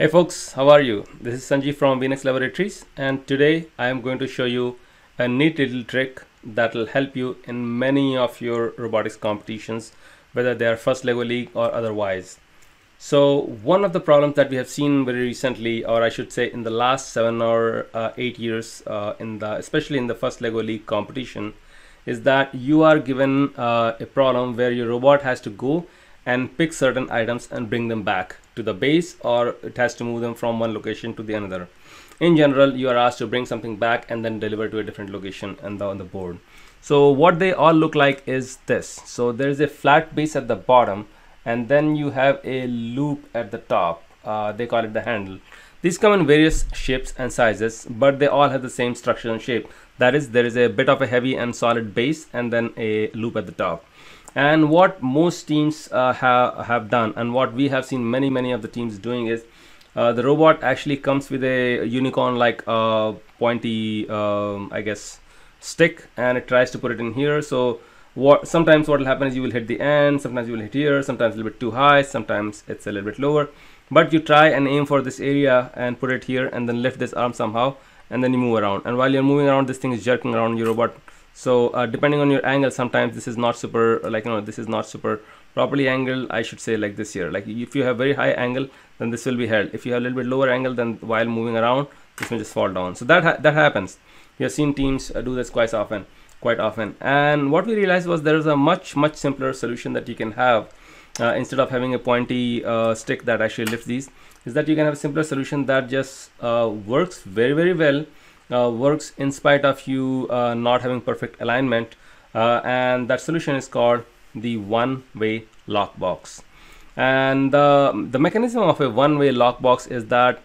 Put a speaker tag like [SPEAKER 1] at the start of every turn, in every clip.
[SPEAKER 1] Hey folks, how are you? This is Sanjeev from vNext Laboratories and today I am going to show you a neat little trick that will help you in many of your robotics competitions whether they are FIRST Lego League or otherwise. So one of the problems that we have seen very recently or I should say in the last seven or uh, eight years uh, in the especially in the FIRST Lego League competition is that you are given uh, a problem where your robot has to go and pick certain items and bring them back to the base or it has to move them from one location to the another. In general, you are asked to bring something back and then deliver to a different location and on the board. So what they all look like is this. So there is a flat base at the bottom and then you have a loop at the top. Uh, they call it the handle. These come in various shapes and sizes, but they all have the same structure and shape. That is, there is a bit of a heavy and solid base and then a loop at the top and what most teams uh, have have done and what we have seen many many of the teams doing is uh, the robot actually comes with a unicorn like uh, pointy um, I guess stick and it tries to put it in here. So what sometimes what will happen is you will hit the end sometimes you will hit here sometimes a little bit too high sometimes it's a little bit lower. But you try and aim for this area and put it here and then lift this arm somehow and then you move around. And while you're moving around this thing is jerking around your robot so uh, depending on your angle sometimes this is not super like you know this is not super properly angled I should say like this here like if you have very high angle then this will be held. If you have a little bit lower angle then while moving around this may just fall down. So that ha that happens. We have seen teams uh, do this quite often quite often. And what we realized was there is a much much simpler solution that you can have uh, instead of having a pointy uh, stick that actually lifts these is that you can have a simpler solution that just uh, works very very well works in spite of you uh, not having perfect alignment uh, and that solution is called the one-way lockbox. And the, the mechanism of a one-way lockbox is that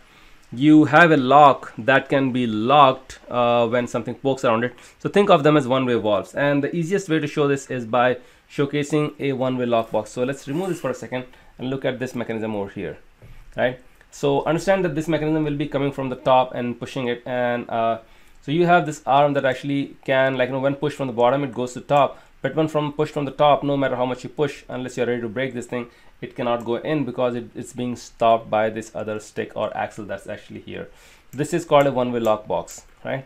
[SPEAKER 1] you have a lock that can be locked uh, when something pokes around it. So think of them as one-way valves. And the easiest way to show this is by showcasing a one-way lockbox. so let's remove this for a second and look at this mechanism over here right so understand that this mechanism will be coming from the top and pushing it and uh, so you have this arm that actually can like you know when pushed from the bottom it goes to top. But when from pushed from the top no matter how much you push unless you're ready to break this thing it cannot go in because it, it's being stopped by this other stick or axle that's actually here. This is called a one-way lock box right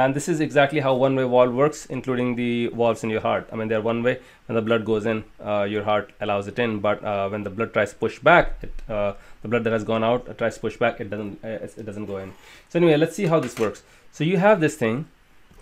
[SPEAKER 1] and this is exactly how one-way valve works including the valves in your heart. I mean they're one way when the blood goes in uh, your heart allows it in. But uh, when the blood tries to push back it, uh, the blood that has gone out uh, tries to push back it doesn't uh, it doesn't go in. So anyway let's see how this works. So you have this thing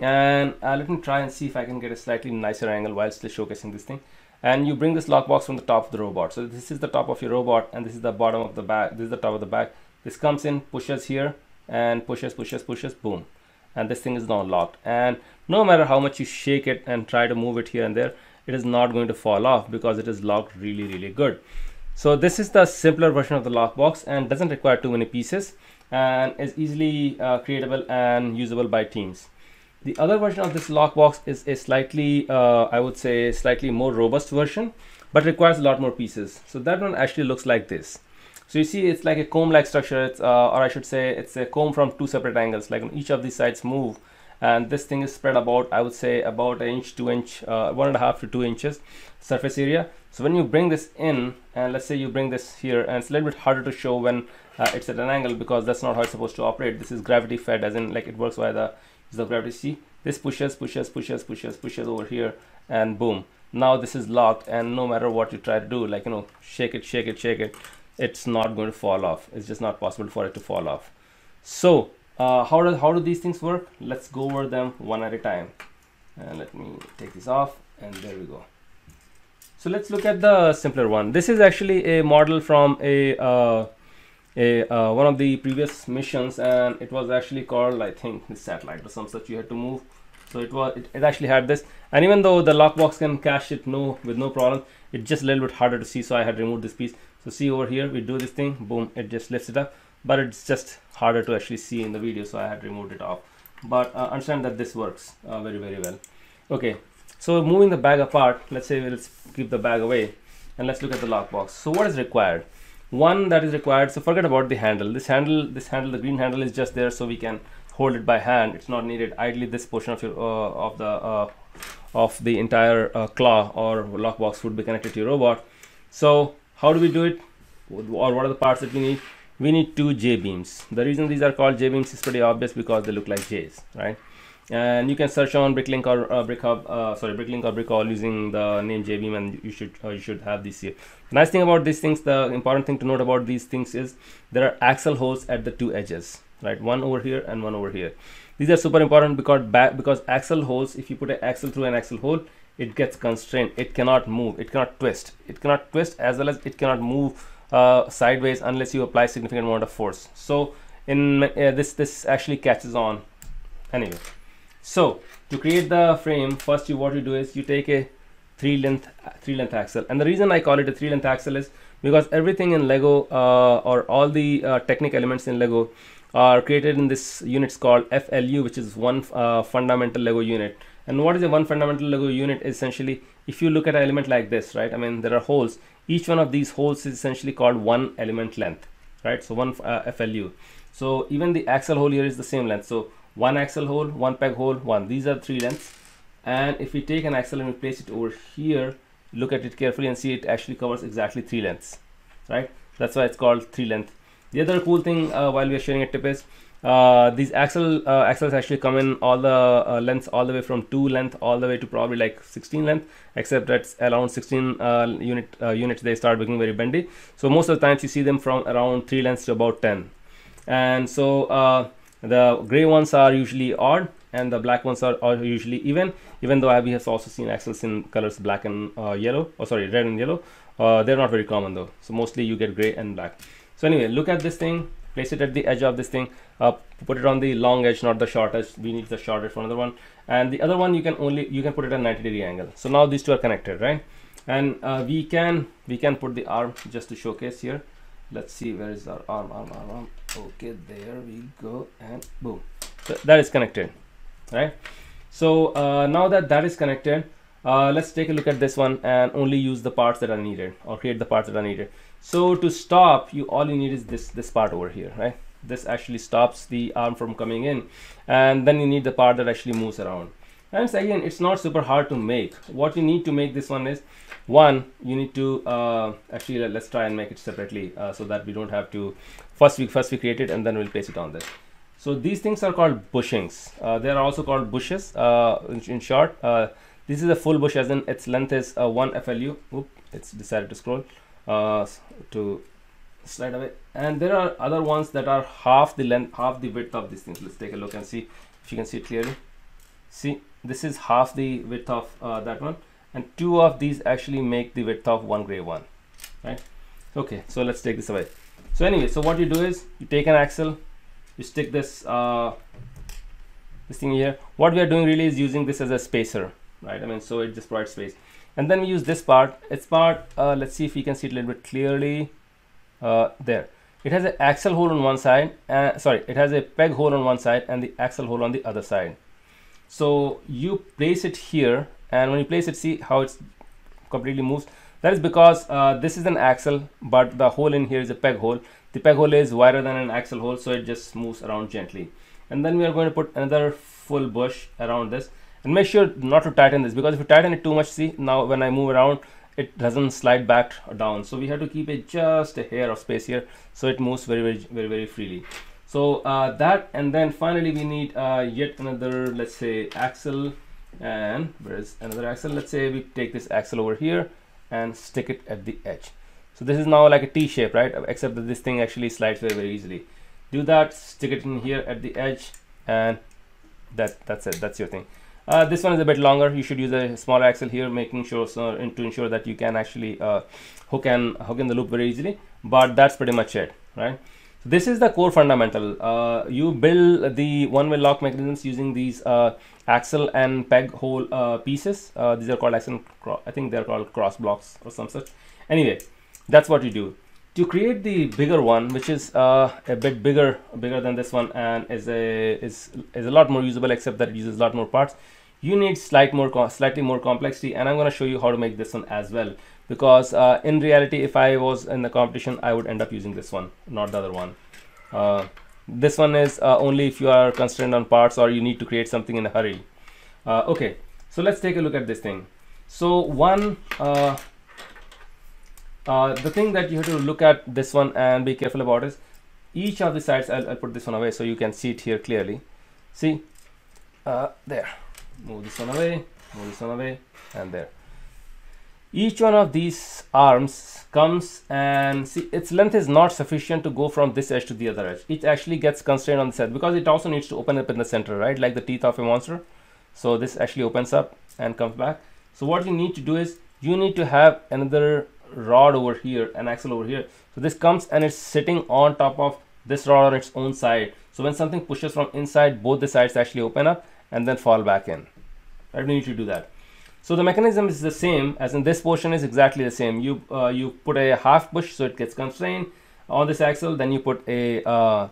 [SPEAKER 1] and uh, let me try and see if i can get a slightly nicer angle while still showcasing this thing. And you bring this lockbox from the top of the robot. So this is the top of your robot and this is the bottom of the back this is the top of the back this comes in pushes here and pushes pushes pushes boom and this thing is now locked. And no matter how much you shake it and try to move it here and there it is not going to fall off because it is locked really really good. So this is the simpler version of the lockbox and doesn't require too many pieces and is easily uh, creatable and usable by teams. The other version of this lockbox is a slightly uh, I would say slightly more robust version but requires a lot more pieces. So that one actually looks like this so you see it's like a comb like structure. It's uh, or I should say it's a comb from two separate angles. Like each of these sides move. And this thing is spread about I would say about an inch two inch uh, one and a half to two inches surface area. So when you bring this in and let's say you bring this here and it's a little bit harder to show when uh, it's at an angle because that's not how it's supposed to operate. This is gravity fed as in like it works by the use of gravity. See? This pushes pushes pushes pushes pushes over here and boom. Now this is locked and no matter what you try to do like you know shake it shake it shake it it's not going to fall off. It's just not possible for it to fall off. So uh, how, do, how do these things work? Let's go over them one at a time. And let me take this off and there we go. So let's look at the simpler one. This is actually a model from a uh, a uh, one of the previous missions and it was actually called I think the satellite or some such you had to move. So it was it, it actually had this. And even though the lockbox can cache it no with no problem it's just a little bit harder to see so I had removed this piece so see over here we do this thing boom it just lifts it up. But it's just harder to actually see in the video so I had removed it off. But uh, understand that this works uh, very very well. Okay so moving the bag apart let's say let's keep the bag away and let's look at the lockbox. So what is required? One that is required so forget about the handle. This handle this handle the green handle is just there so we can hold it by hand. It's not needed. Ideally this portion of your uh, of the uh, of the entire uh, claw or lockbox would be connected to your robot. So how do we do it or what are the parts that we need we need two J beams. The reason these are called J beams is pretty obvious because they look like J's, right? And you can search on Bricklink or uh, BrickHub, uh, sorry, Bricklink or BrickOwl using the name J beam, and you should uh, you should have this here. The nice thing about these things, the important thing to note about these things is there are axle holes at the two edges, right? One over here and one over here. These are super important because back because axle holes, if you put an axle through an axle hole, it gets constrained. It cannot move. It cannot twist. It cannot twist as well as it cannot move uh, sideways unless you apply significant amount of force. So in uh, this this actually catches on anyway. So to create the frame, first you what you do is you take a three length three length axle, and the reason I call it a three length axle is because everything in Lego uh, or all the uh, technical elements in Lego are created in this units called FLU, which is one uh, fundamental Lego unit. And what is a one fundamental Lego unit? Essentially, if you look at an element like this, right? I mean, there are holes. Each one of these holes is essentially called one element length right? So one uh, FLU so even the axle hole here is the same length. So one axle hole one peg hole one. These are three lengths. And if we take an axle and we place it over here look at it carefully and see it actually covers exactly three lengths right? That's why it's called three length. The other cool thing uh, while we are sharing a tip is uh, these axle uh, axles actually come in all the uh, lengths all the way from 2 length all the way to probably like 16 length except that's around 16 uh, unit uh, units they start becoming very bendy. So most of the times you see them from around 3 lengths to about 10 and so uh, the gray ones are usually odd and the black ones are, are usually even. Even though we have also seen axles in colors black and yellow or sorry red and yellow they're not very common though. So mostly you get gray and black. So anyway look at this thing place it at the edge of this thing uh, put it on the long edge not the short edge we need the short edge for another one. And the other one you can only you can put it at 90 degree angle. So now these two are connected right? And uh, we can we can put the arm just to showcase here. Let's see where is our arm arm arm arm? Okay there we go and boom. So that is connected right? So uh, now that that is connected uh, let's take a look at this one and only use the parts that are needed or create the parts that are needed so to stop you all you need is this this part over here right? This actually stops the arm from coming in. And then you need the part that actually moves around. And again it's not super hard to make. What you need to make this one is one you need to uh, actually let, us try and make it separately uh, so that we don't have to first we first we create it and then we'll place it on this. So these things are called bushings. Uh, they are also called bushes uh, in, in, short. Uh, this is a full bush as in its length is uh, one FLU Oop, it's decided to scroll to slide away. And there are other ones that are half the length half the width of these things. Let's take a look and see if you can see clearly. See this is half the width of uh, that one. And two of these actually make the width of one gray one right? Okay so let's take this away. So anyway so what you do is you take an axle you stick this uh, this thing here. What we are doing really is using this as a spacer right? I mean so it just provides space and then we use this part. It's part uh, let's see if we can see it a little bit clearly uh, there. It has an axle hole on one side uh, sorry it has a peg hole on one side and the axle hole on the other side. So you place it here and when you place it see how it's completely moves. That is because uh, this is an axle but the hole in here is a peg hole. The peg hole is wider than an axle hole so it just moves around gently. And then we are going to put another full bush around this and make sure not to tighten this because if you tighten it too much see now when I move around it doesn't slide back or down. So we have to keep it just a hair of space here so it moves very very very very freely. So uh, that and then finally we need uh, yet another let's say axle. And where is another axle? Let's say we take this axle over here and stick it at the edge. So this is now like a T shape right? Except that this thing actually slides very very easily. Do that stick it in here at the edge and that that's it. That's your thing uh, this one is a bit longer. You should use a smaller axle here, making sure so, to ensure that you can actually uh, hook and hook in the loop very easily. But that's pretty much it, right? So this is the core fundamental. Uh, you build the one-way lock mechanisms using these uh, axle and peg hole uh, pieces. Uh, these are called axle. I think they're called cross blocks or some such. Anyway, that's what you do to create the bigger one which is a bit bigger bigger than this one and is a is is a lot more usable except that it uses a lot more parts you need slight more slightly more complexity and i'm going to show you how to make this one as well. Because uh, in reality if i was in the competition i would end up using this one not the other one. Uh, this one is uh, only if you are constrained on parts or you need to create something in a hurry. Uh, okay so let's take a look at this thing. So one uh, uh, the thing that you have to look at this one and be careful about is each of the sides I'll, I'll, put this one away so you can see it here clearly. See? There move this one away move this one away and there. Each one of these arms comes and see its length is not sufficient to go from this edge to the other edge. It actually gets constrained on the set because it also needs to open up in the center right? Like the teeth of a monster. So this actually opens up and comes back. So what you need to do is you need to have another rod over here an axle over here. So this comes and it's sitting on top of this rod on its own side. So when something pushes from inside both the sides actually open up and then fall back in. Right we need to do that. So the mechanism is the same as in this portion is exactly the same. You uh, you put a half bush so it gets constrained on this axle. Then you put a uh,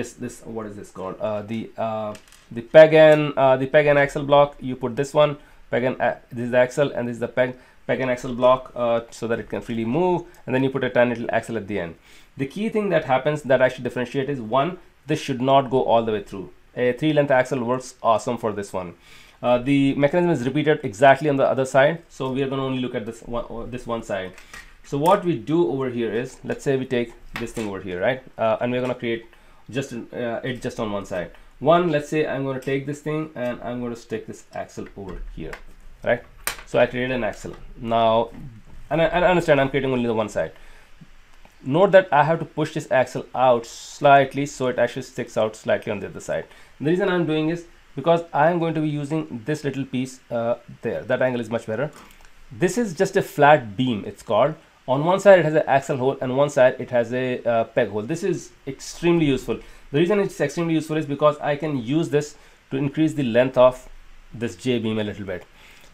[SPEAKER 1] this this what is this called? Uh, the uh, the peg and uh, the peg and axle block. You put this one peg and this is the axle and this is the peg peg and axle block uh, so that it can freely move. And then you put a tiny little axle at the end. The key thing that happens that I should differentiate is one this should not go all the way through a three length axle works awesome for this one. Uh, the mechanism is repeated exactly on the other side so we are going to only look at this one uh, this one side. So what we do over here is let's say we take this thing over here right? Uh, and we're going to create just uh, it just on one side. One let's say I'm going to take this thing and I'm going to stick this axle over here right? So I created an axle. Now and I, and I understand I'm creating only the one side note that I have to push this axle out slightly so it actually sticks out slightly on the other side. And the reason I'm doing is because I am going to be using this little piece uh, there. That angle is much better. This is just a flat beam it's called. On one side it has an axle hole and one side it has a uh, peg hole. This is extremely useful. The reason it's extremely useful is because I can use this to increase the length of this J beam a little bit.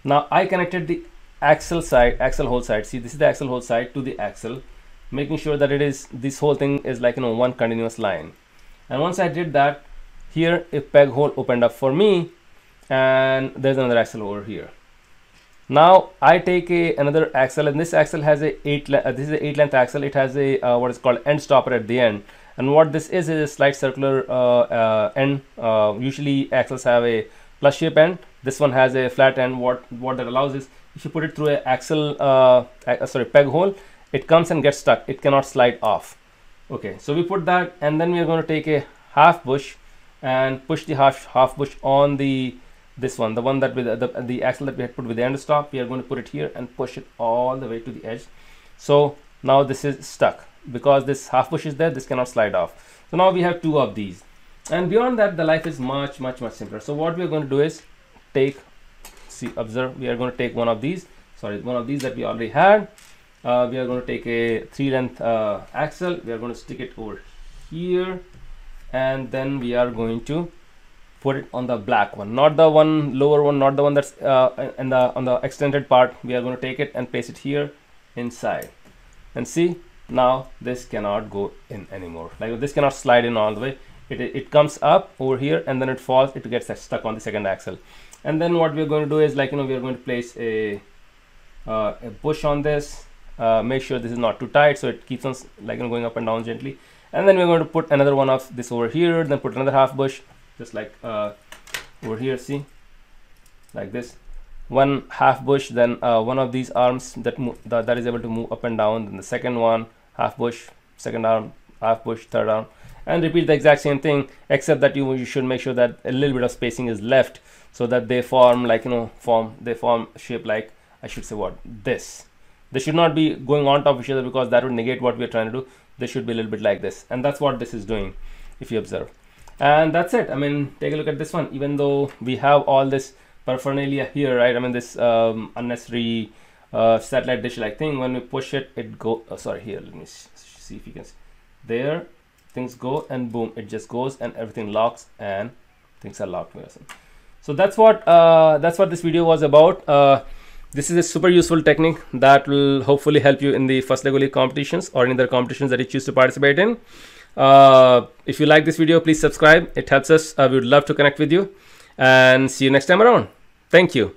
[SPEAKER 1] Now I connected the axle side axle hole side. See this is the axle hole side to the axle making sure that it is this whole thing is like you know one continuous line. And once I did that here a peg hole opened up for me and there's another axle over here. Now I take a another axle and this axle has a 8 uh, this is a 8 length axle. It has a uh, what is called end stopper at the end. And what this is is a slight circular uh, uh end. Uh, usually axles have a plus shape end. This one has a flat end. What what that allows is if you put it through a axle uh, sorry peg hole it comes and gets stuck. It cannot slide off. Okay so we put that and then we are going to take a half bush and push the half half bush on the this one the one that with the, the axle that we had put with the end stop. We are going to put it here and push it all the way to the edge. So now this is stuck. Because this half bush is there this cannot slide off. So now we have two of these. And beyond that the life is much much much simpler. So what we are going to do is take see observe. We are going to take one of these sorry one of these that we already had uh, we are going to take a three length uh, axle. We are going to stick it over here. And then we are going to put it on the black one. Not the one lower one not the one that's uh, in the on the extended part. We are going to take it and place it here inside. And see now this cannot go in anymore. Like this cannot slide in all the way. It, it comes up over here and then it falls. It gets stuck on the second axle. And then what we're going to do is like you know we are going to place a uh, a bush on this uh, make sure this is not too tight so it keeps on like going up and down gently. And then we're going to put another one of this over here then put another half bush just like uh, over here see? Like this. One half bush then uh, one of these arms that, that that is able to move up and down then the second one half bush second arm half bush third arm. And repeat the exact same thing except that you, you should make sure that a little bit of spacing is left so that they form like you know form they form shape like I should say what this they should not be going on top of each other because that would negate what we are trying to do. They should be a little bit like this. And that's what this is doing if you observe. And that's it. I mean take a look at this one. Even though we have all this paraphernalia here right? I mean this um, unnecessary uh, satellite dish like thing when we push it it go oh, sorry here let me see if you can see there things go and boom it just goes and everything locks and things are locked so that's what uh, that's what this video was about. Uh, this is a super useful technique that will hopefully help you in the FIRST Lego League competitions or in other competitions that you choose to participate in. Uh, if you like this video, please subscribe. It helps us. Uh, we would love to connect with you and see you next time around. Thank you.